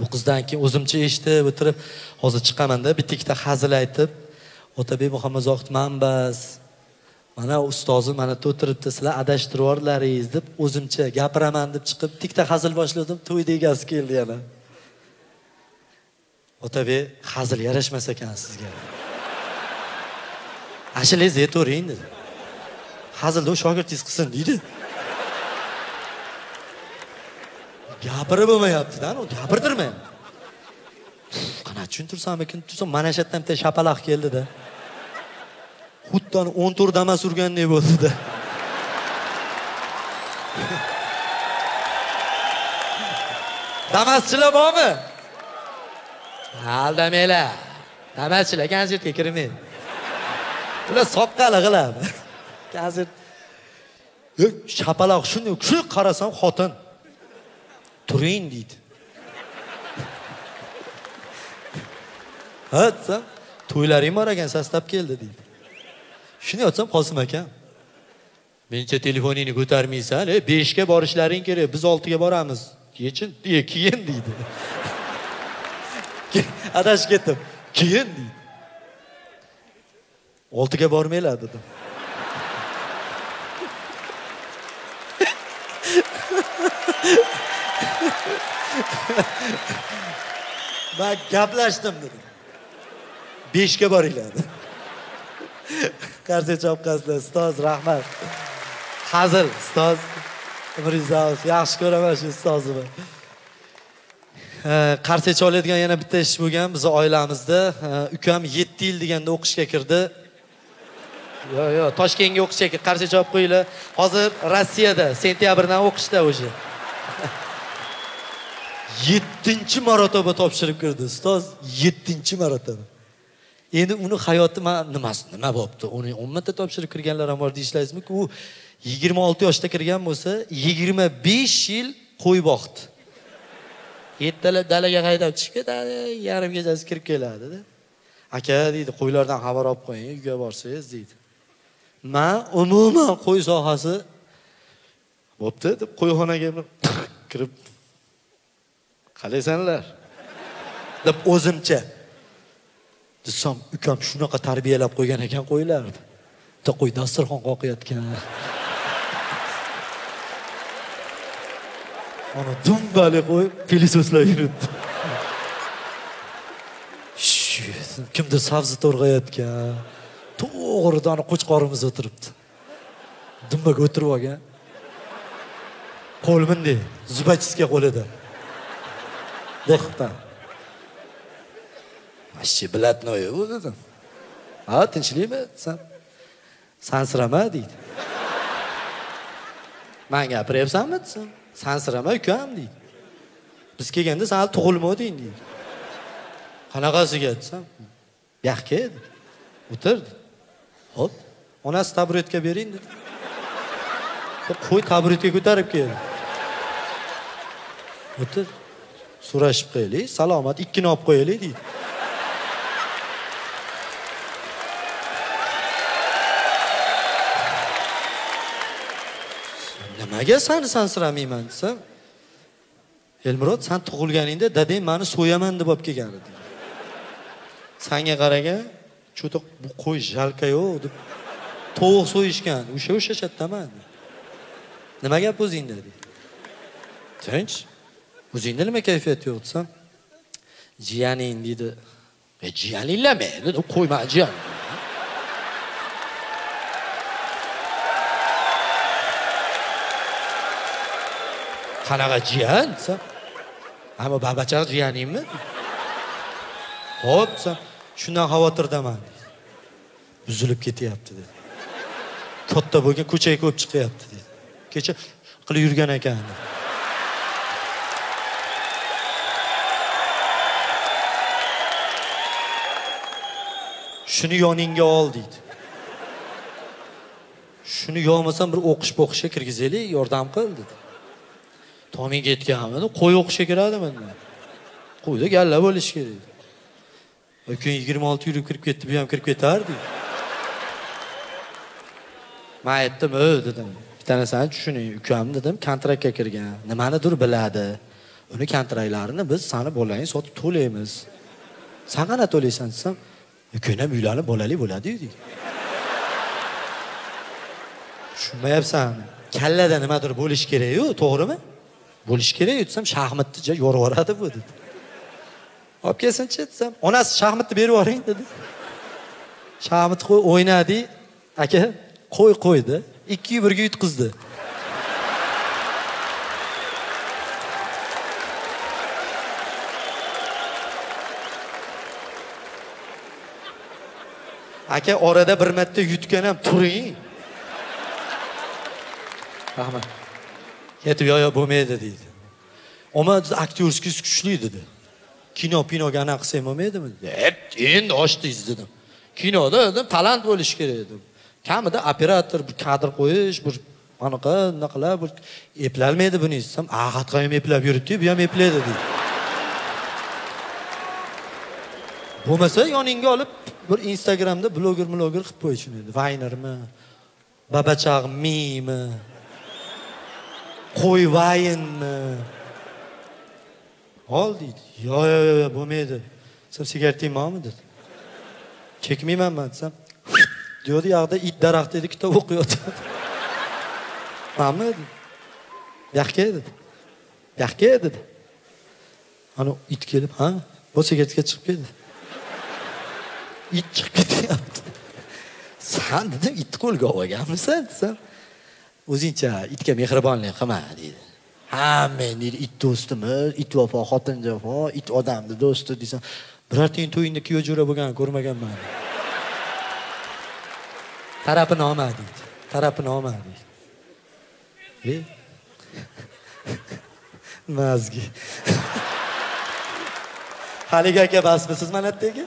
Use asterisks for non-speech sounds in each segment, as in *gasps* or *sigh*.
bu qizdan keyin o'zimcha eshitib o'tirib hozir chiqamanda bitta ikkita hazil aytib otabek muhammadzohid manbas. Mana ustozim mana yerda o'tiribdi sizlar adashtirib yubordilaringiz deb o'zimcha gapiraman deb chiqib bitta ikkita hazil boshladim to'yni egasi keldi yana. Otabek hazil yarashmas ekan sizga. Ashulangizni aytavering dedi. Hazilni shogirdingiz qilsin deydi. Gapirib bo'lmayaptida u gapirtirmayapti qanaqa tushuntirsam ekan tushuntirsam mana shu yerdan bitta shapaloq keldida xuddi o'n to'rt damas urgandek bo'ldida damaschilar bormi aldamanglar damaschilar konsertga kirmaydi ular soqqali qiladi konsert shapaloq shunday shu qarasam xotin turing deydi. Ha desam to'ylaring bor ekan sostav keldi deydi. Shuni yotsam qosim akam. Menimcha telefoningni ko'tarmaysan e beshga borishlaring kerak biz oltiga boramiz. Kechin e, keyin deydi. Adashib ketdim. Keyin deydi. Oltiga bormanglar dedim. *laughs* man gaplashdim dedim. Beshga boringlar qarsak chopqasizlar ustoz rahmat. Hazil ustoz. Umringiz yaxshi ko'raman shu ustozimni. Qarsak choladigan yana bitta ish bo'lgan bizni oilamizda ukam yetti yil deganda o'qishga kirdi. Yo'q yo'q toshkentga o'qishga kirdi qarsak qo'yinglar. Hozir rossiyada sentyabrdan o'qishda уже yettinchi marotaba topshirib kirdi ustoz yettinchi marotaba. Endi uni hayoti man nimasi nima bo'libdi uni o'n marta topshirib kirganlar ham bor deyishlaringizmi u yigirma olti yoshda kirgan bo'lsa yigirma besh yil qo'y boqdi. Ertalab dalaga haydab chiqib ketadi yarim kechasi kirib keladida. Aka deydi qo'ylardan xabar olib qo'ying uyga borsangiz deydi. Man umuman qo'y sohasi bo'pti deb qo'yxonaga kirib qalaysanlar deb o'zimcha. Desam ukam shunaqa tarbiyalab qo'ygan ekan qo'ylarni bitta qo'y dasturxon qoqayotgan. Ana dumbali qo'y pilisoslab yuribdi. Kimdir sabzi to'rg'ayotgan. To'g'ridan qo'chqorimiz o'tiribdi. Dumbaga o'tirib olgan. Qo'l bunday zubachisiga qo'lida. Dehqon вообще блатное u dedim ha tinchlikmi desam sansirama deydi man gapiryapsanmi desam sansirama ukam deydi biz kelganda san hali tug'ilmading deydi qanaqasiga desam buyoqqa dedi o'tir dedi ho'p onasi taburetka bering dedi qo'y taburetga ko'tarib keldi o'tir so'rashib qo'yaylik. Salomat ikkini olib qo'yaylik deydi. Nimaga sani sansiramayman desam? Elmurod san tug'ilganingda dadang mani so'yaman deb olib kelgan edi sanga qaragan что bu qo'y jalka yo'q deb tovuq so'yishgan o'sha o'sha chatdaman. Nima gap o'zingda deydi. Tinch. O'zingda nima kayfiyat yo'q desam jiyaning deydi e jiyaninglarmi dedi qo'yma jiyan qanaqa jiyan desam ama babachaq jiyaningmi ho'p desam shundan xavotirdaman dedi buzilib ketyapti dedi katta bo'lgan ko'chaga ko'p chiqyapti dedi kecha qilib yurgan ekan shuni yoningga ol deydi. Shuni yo'qmasam bir o'qish po'qishga kirgizaylik yordam qil dedi. Tomingga ketganmidi qo'y o'qishga kiradimi qo'yda galla bo'lishi kerak keyin yigirma olti yurib kirib ketdi bu ham kirib ketardi man aytdim o dedim. Bitta narsani tushuning ukam dedim. Kontraktga kirgan. Nimanidir biladi. Uni kontraktlarini biz sani bolangni sotib to'laymiz. San qanaqa to'laysan desam ko'nam uylanib bolali bo'ladi dedik tushunmayapsan kallada nimadir bo'lishi kerakku to'g'rimi? Bo'lishi kerakku desam shaxmatni yorib yuboradi bu dedi. Olib kelsinchi desam onasi shaxmatni berib yuboring dedi. Shaxmatni qo'y o'ynadik aka qo'y qo'ydi. Ikki birga yutqizdi. Aka orada bir marta yutgan ham turing. Rahmat. Ketib yo yo'q bo'lmaydi deydi. Omma aktyorskiy kuchli dedi. Kino pinoga anaqa qilsang bo'lmaydimi? Endi ochdingiz dedim. Kinoda dedim talant bo'lishi kerak dedim. Kamida operator bir kadr qo'yish bir anaqa unaqalar bir eplolmaydi buni desam axatqa ham eplab yuribdi bu ham eplaydi deydi. Bo'lmasa yoningga olib bir instagramda bloger bloger qilib qo'yishini edi. Vaynermi? Babachaq mimi qo'y vaynmi? Ol deydi. Yo'q yo'q yo'q bo'lmaydi. Desam sigareting bormi dedi. Chekmayman man desam. *laughs* Deyapti yoqda it edi, kitob o'qiyapti *laughs* manmi dedi. Buyoqqa dedi. Buyoqqa dedi. Ana it kelib ha? Bu sigaretga chiqib keldi. It chiqib ketyapti san dedim itni qo'lga olganmisan desam o'zingcha itga mehribonlik qilma deydi ha men deydi it do'stimiz it vafo xotin jafo it odamni do'sti desam birortang to'yingda kuyov jo'ra bo'lganini ko'rmaganman tarapinoma deydi tarapinoma deydi e mazgi haligi aka basmisiz mana bu yerga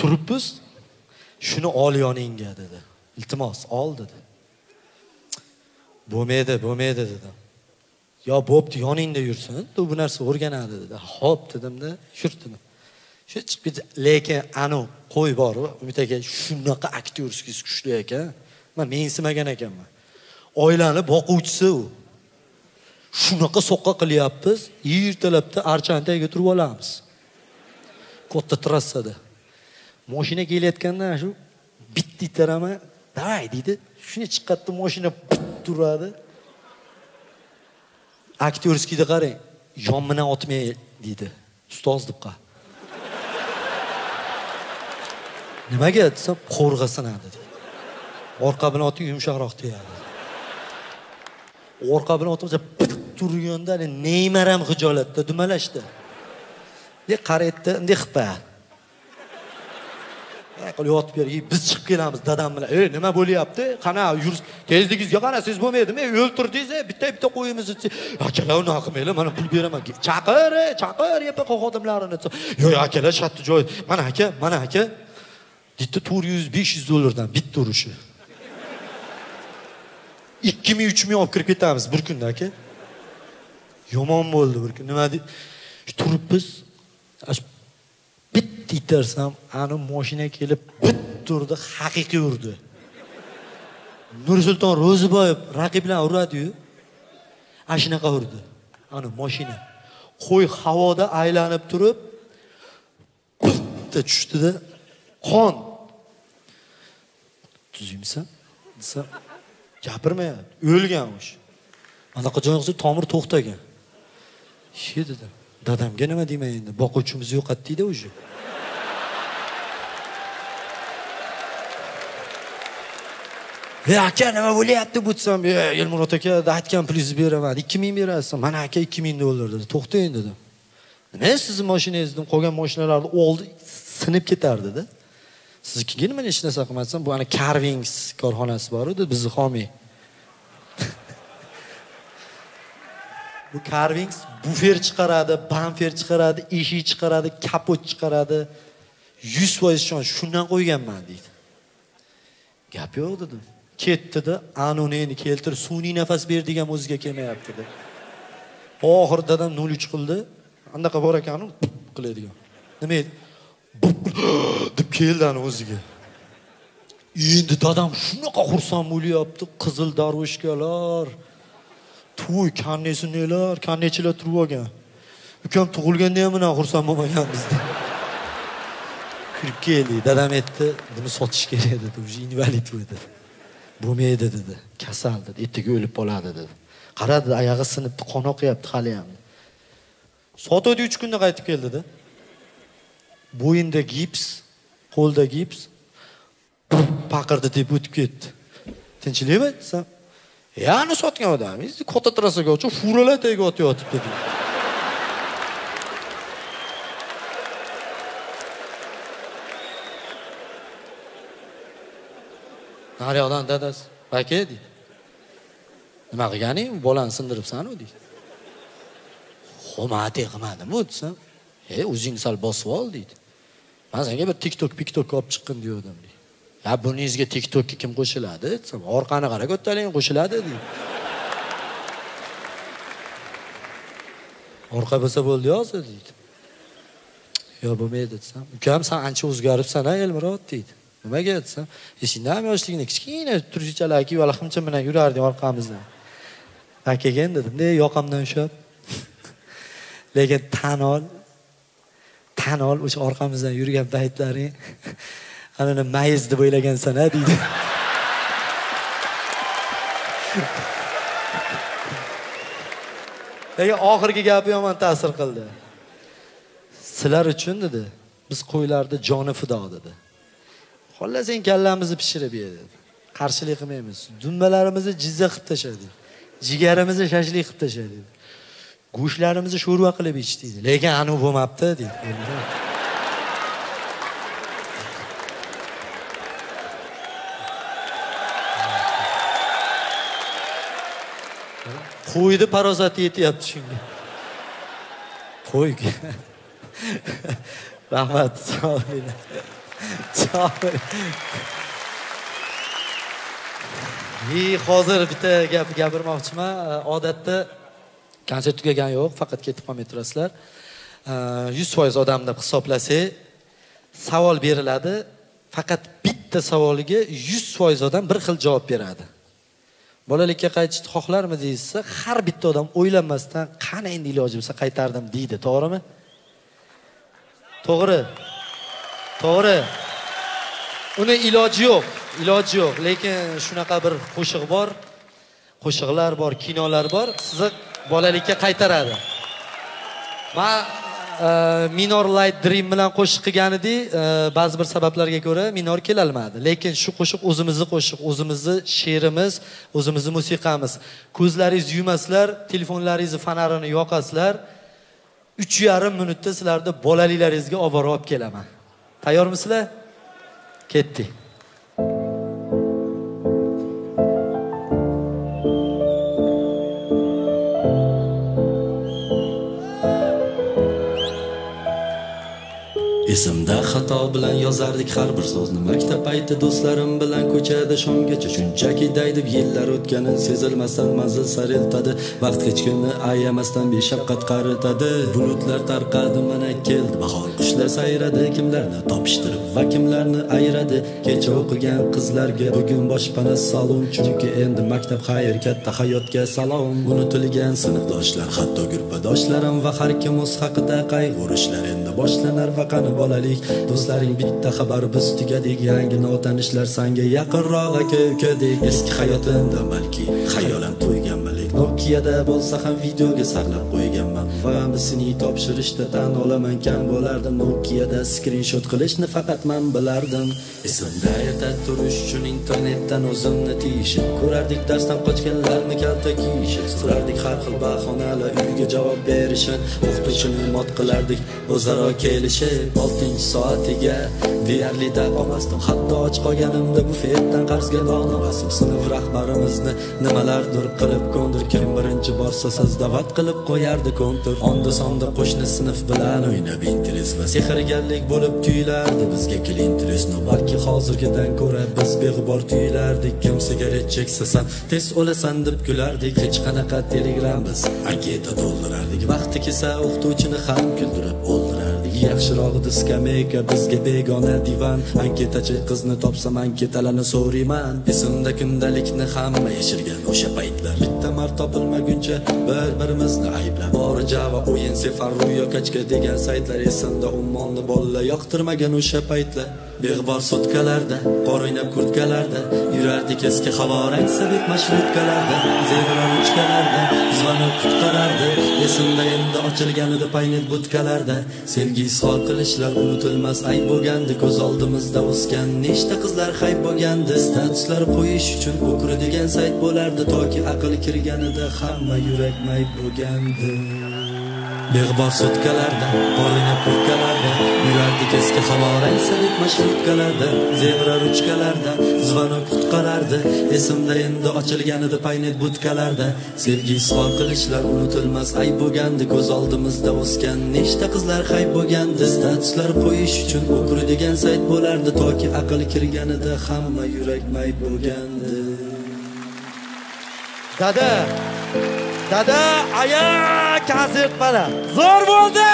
turibmiz. Shuni ol yoningga dedi. Iltimos ol dedi. Bo'lmaydi bo'lmaydi dedim. Yo bo'pti yoningda yursin. U bu narsa o'rganadi dedi. Ho'p dedimda yur dedim shu chiqib ketdi. Lekin anavi qo'y bor umid aka shunaqa aktyorskiy kuchli ekan man mensimagan ekanman. Oilani boquvchisi u. Shunaqa so'qqa qilyapmiz ertalabda archani tagiga turib olamiz. Katta trassada moshina kelayotganda shu bitta itaraman давай deydi. Shuni chiqadida moshina turadi. Aktyorskiyda qarang yonmidan otmay e, deydi. Ustoz debqa nimaga desa qo'rg'a sinadi. Orqa bilan oting yumshoqroq tegadi orqa bilan otmasa turganda neymar ham hijolatda dumalashdi. Bunday qaraydida bunday qilib qilib yotib ber biz chiqib kelamiz dadam bilan. Ey nima bo'lyapti? Qana yur tezligingizga qarasangiz bo'lmaydimi? O'ltirdingiz bitta bitta qo'yimizni akalar unaqa qilmanglar mana pul beraman. Chaqir chaqir yapaqa xodimlarini yo'q akalar shu yerda joy. Mana aka mana aka. Bitta to'rt yuz besh yuz dollardan bitta urushi. Ikki ming uch ming olib kirib ketamiz bir kunda aka. Yomon bo'ldi bir kun nima turibmiz bitta itarsam ani moshina kelib bit turdi haqiqiy urdi. Nursulton ro'ziboyev raqiblarni uradiyu. Ana shunaqa urdi. Ani moshina. Qo'y havoda aylanib turib bitta tushdida qon. Tuzingmisan desa gapirmayapti. O'lgan o'sha. Anaqa joy qilsa tomir to'xtagan. She dedim. Dadamga nima deyman endi? Boquvchimiz yo'qotdikda уже e aka nima bo'lyapti bu desam? E elmurod aka aytgan pulingizni beraman. Ikki ming berasiz mana aka ikki ming dollar dedi. To'xtang dedim nima sizni moshinangiz dedim. Qolgan moshinalarni oldi sinib ketardida siznikiga nima hech narsa qilmasam bu ana carvings korxonasi bor edi bizni homiy. *laughs* Bu carvings bufer chiqaradi bamfer chiqaradi eshik chiqaradi kapot chiqaradi. Yuz foiz ishonch shundan qo'yganman deydi. Gap yo'q dedim. Ketdida anuni endi keltir sun'iy nafas ber degan o'ziga kelmayapti deb oxiri dadam nol uch qildi. Anaqa bor ekanu qiladigan. Nima edi? *gasps* Deb keldi ani o'ziga. Endi dadam shunaqa xursand bo'lyapti qizil darvoshkalar to'y kannesiniylar kannechilar turib olgan. Ukam tug'ilganda ham bunaqa xursand bo'lmaganmiz kirib keldik dadam aytdi buni sotish kerak dedi. Уже invalid bu dedi. Bo'lmaydi dedi kasal dedi ertaga o'lib qoladi dedi. Qara dedi oyog'i sinibdi qon oqyapti haliyam sotuvdi uch kunda qaytib keldida bo'yinda gips qo'lda gips paqirdi deb o'tib ketdi. Tinchlikmi desam yani sotgan odamingiz katta trassaga ochib furalar tagiga otib yotibdi deydi nariyoqdan dadasi aka deydi. Nima qilganing bolani sindiribsanu deydi. Hurmat qilmadimu desam e o'zingni sal bosib ol deydi. Man senga bir tiktok piktok olib chiqqin degandim deydi. Ya buningizga tiktokka kim qo'shiladi? desam orqani qara ko'taring qo'shiladi deydi. Orqa bo'lsa bo'ldi hozir deydi. Yo'q bo'lmaydi desam ukam san ancha o'zgaribsan a elmurod deydi. Nimaga desam esingdami yoshligingda kichkina turjichalar kiyib alhimcha bilan yurarding orqamizdan akaga dedim ne yoqamdan ushlab. *laughs* Lekin tan ol tan ol o'sha orqamizdan yurgan paytlaring. *laughs* Anani mayiz deb o'ylagansan a deydi. *laughs* Lekin oxirgi gapi yomon ta'sir qildi. Sizlar uchun dedi biz qo'ylarni joni fido dedi. Xohlasang kallamizni pishirib ye dedi. Qarshilik qilmaymiz. Dumbalarimizni jizza qilib tashladi jigarimizni shashlik qilib tashladi go'shtlarimizni sho'rva qilib ich deydi lekin anavi bo'lmabdi deydi qo'yni parozati yetyapti shunga. Qo'y. *laughs* Rahmat sog' bo'linglar и hozir bitta gap gapirmoqchiman. Э, odatda konsert tugagan yo'q faqat ketib qolmay turasizlar э, yuz foiz odam deb hisoblasak savol beriladi. Faqat bitta savoliga yuz foiz odam bir xil javob beradi. Bolalikka qaytishni xohlarmi deyishsa har bitta odam o'ylanmasdan qani endi iloji bo'lsa qaytardim deydi to'g'rimi? To'g'ri. To'g'ri. Uni iloji yo'q iloji yo'q. Lekin shunaqa bir qo'shiq bor qo'shiqlar bor kinolar bor. Sizni bolalikka qaytaradi. Man e, minor light dream bilan qo'shiq qilgan edik ba'zi bir sabablarga ko'ra minor kelolmadi lekin shu qo'shiq o'zimizni qo'shiq o'zimizni she'rimiz o'zimizni musiqamiz. Ko'zlaringizni yumasizlar telefonlaringizni fonarini yoqasizlar uch yarim minutda sizlarni bolaliklaringizga olib olib kelaman. Tayyormisizlar? Ketdik esimda xato bilan yozardik har bir so'zni. Maktab payti do'stlarim bilan ko'chada shomgacha shunchaki daydib yillar o'tgani sezilmasdan manzil sariltadi. Vaqt hech kimni ayamasdan beshafqat qaritadi. Bulutlar tarqadi mana keldi bahor. Qushlar sayradi kimlarni topishtirib va kimlarni ayradi. Kecha o'qigan qizlarga bugun boshpana salom. Chunki endi maktab xayr katta hayotga salom. Unutilgan sinfdoshlar hatto gurpadoshlarim va har kim o'z haqida qayg'urishlar endi. Boshlanar va qani bolalik? Do'stlaring bitta xabar biz tugadik. Yangi notanishlar sanga yaqinroq aka ukadek eski hayotimda balki xayolan to'ygan nokiyada bo'lsa ham videoga saqlab qo'yganman. Va seni topshirishda tan olaman. Kam bo'lardim. Nokiyada skrinshot qilishni faqat man bilardim. Esimda erta turish uchun internetdan o'zimni tiyishib ko'rardik. Darsdan qochganlarni kalta kiyishib so'rardik har xil bahonalar uyga javob berishib o'qituvchini mot qilardik. O'zaro kelishib oltinchi soatiga deyarli dam olmasdim. Hatto och qolganimda bufetdan qarzga olmasdim sinf rahbarimizni nimalardir qilib ko'ndirgan birinchi borsa siz da'vat qilib qo'yardi kontur onda sonda qo'shni sinf bilan o'ynab interes va sehrgarlik bo'lib tuyulardi. Bizga klinteresno balki hozirgidan ko'ra biz beg'ubor tuyulardik. Kim sigaret cheksa san tez o'lasan deb kulardik. Hech qanaqa telegram biz anketa to'ldirardik. Vaqti kelsa o'qituvchini ham kuldirib o'ldirardik skameyka bizga begona divan. Anketachi qizni topsam anketalarni so'rayman esimda kundalikni hamma yashirgan o'sha paytlar. Bitta mar topilmaguncha bir birimizni ayblab. Bori java o'yin sefar ruyo kachka degan saytlar esimda ummonni bolalar yoqtirmagan o'sha paytlar. Beg'ubor sutkalarda qor o'ynab kurtkalarda yurardik eski havorang sovet mashrutkalarda zebra ruchkalarda zvonok qutqarardi. Esimda endi ochilgan edi paynet butkalarda sevgi izhor qilishlar unutilmas ayb bo'lgandi. Ko'z oldimizda o'sgan nechta qizlar hayb bo'lgandi. Statuslar qo'yish uchun o'kri degan sayt bo'lardi. Toki aql kirganida hamma yurak mayb bo'lgandi. Beg'ubor sutkalarda qorina kurtkalarda yurardik eski havo sovet mashrutkalarda zebra ruchkalarda zvonok qutqalardi. Esimda endi ochilgan edi paynet butkalarda. Sevgi izhor qilishlar unutilmas ayb bo'lgandi. Ko'z oldimizda o'sgan nechta qizlar hayb bo'lgandi. Statuslar qo'yish uchun o'kiradigan sayt bo'lardi. Toki aql kirganida hamma yurak mayb bo'lgandi. Dada! dada aya konsert mana zo'r bo'ldi